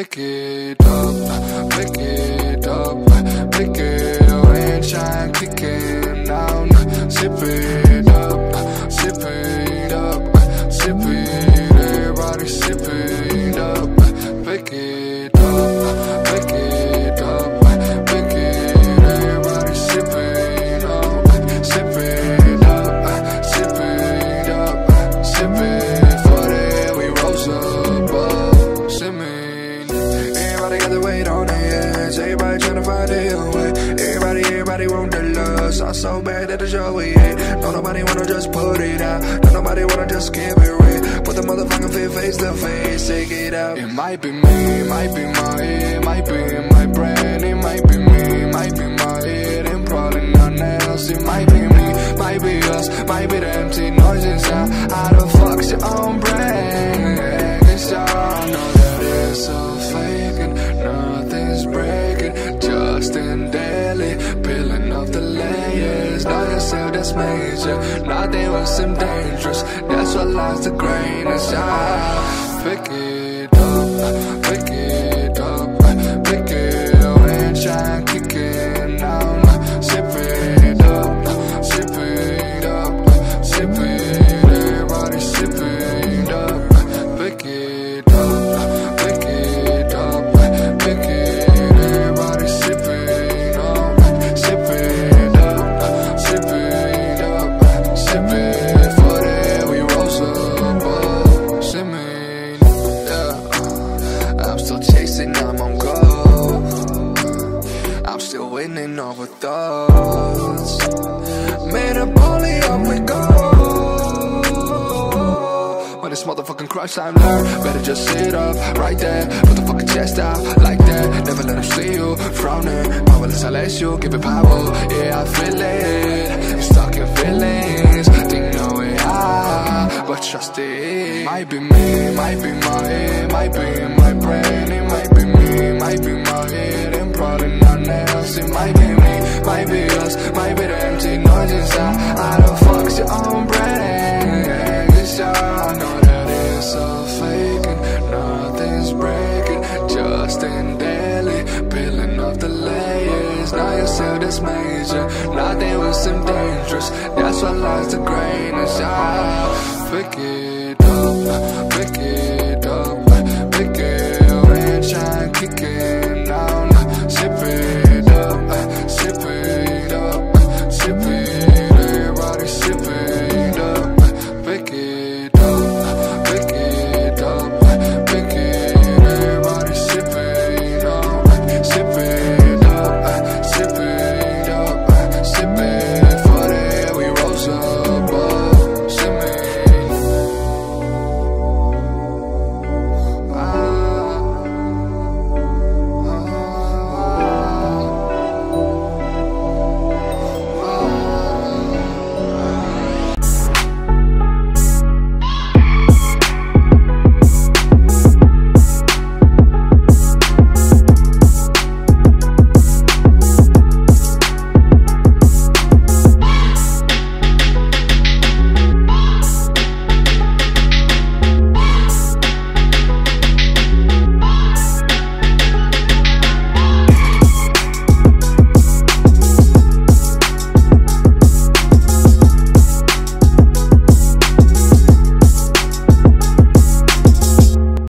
Pick it up, pick it Everybody tryna find their own way. Everybody, everybody want the love. So so bad that the show we hate. No nobody wanna just put it out. No nobody wanna just give it real. Put the motherfucking fit face to face. Take it out. It might be me, it might be my it might be my brain. It might be me, it might be my head, and probably nothing else. It might be me, might be us, might be the empty noise inside. How the fuck's your own brain? That's major. Nothing was some dangerous. That's what lies the greatness. Yeah. Pick it up, thoughts. Man, I'm only up we go. When it's motherfucking crunch time, learn. Better just sit up right there. Put the fucking chest out like that. Never let them see you frowning. Powerless unless you give it power. Yeah, I feel it. You're stuck in feelings. Think no way out, but trust it. Might be me, might be my might be my that's major. Nothing was some dangerous. That's what lies the. Yeah, pick it